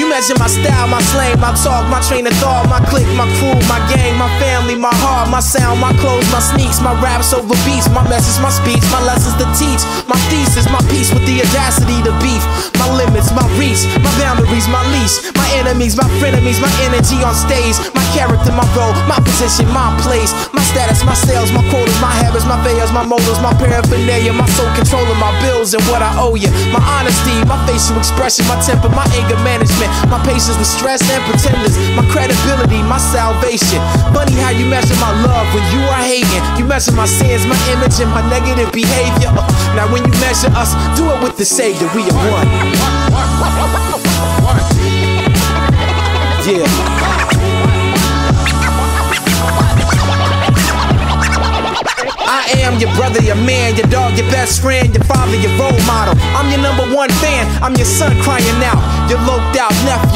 You measure my style, my slang, my talk, my train of thought, my clique, my crew, my gang, my family, my heart, my sound, my clothes, my sneaks, my raps over beats, my message, my speech, my lessons to teach, my thesis, my peace with the audacity to beef, my limits, my reach, my boundaries, my leash, my enemies, my frenemies, my energy on stage, my character, my role, my position, my place, my status, my sales, my quotas, my habits, my veils, my motives, my paraphernalia, my soul controlling my bills and what I owe you, my honesty, my facial expression, my temper, my anger management, my patience with stress and pretenders, my credibility, my salvation. Funny how you measure my love when you are hating. You measure my sins, my image, and my negative behavior. Now when you measure us, do it with the Savior. We are one. Am your brother, your man, your dog, your best friend, your father, your role model. I'm your number one fan. I'm your son crying out, your loped out nephew.